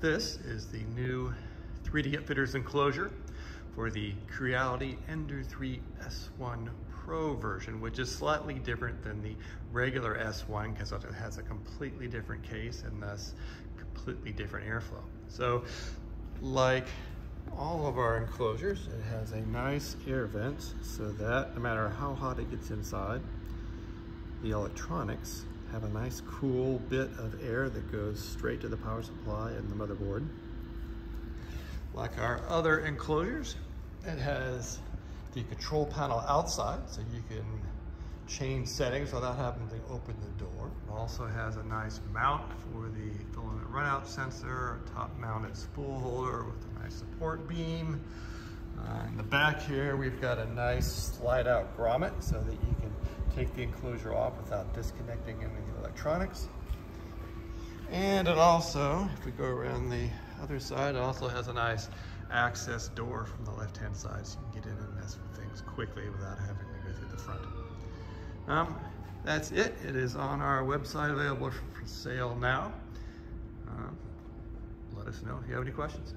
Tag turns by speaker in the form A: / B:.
A: This is the new 3D Upfitters enclosure for the Creality Ender 3 S1 Pro version, which is slightly different than the regular S1 because it has a completely different case and thus completely different airflow. So like all of our enclosures, it has a nice air vent so that no matter how hot it gets inside, the electronics have a nice cool bit of air that goes straight to the power supply and the motherboard. Like our other enclosures, it has the control panel outside so you can change settings without having to open the door. It also has a nice mount for the filament runout sensor, top mounted spool holder with a nice support beam. Uh, in the back here, we've got a nice slide out grommet so that you can take the enclosure off without disconnecting any of the electronics. And it also, if we go around the other side, it also has a nice access door from the left-hand side so you can get in and mess with things quickly without having to go through the front. Um, that's it. It is on our website available for sale now. Uh, let us know if you have any questions.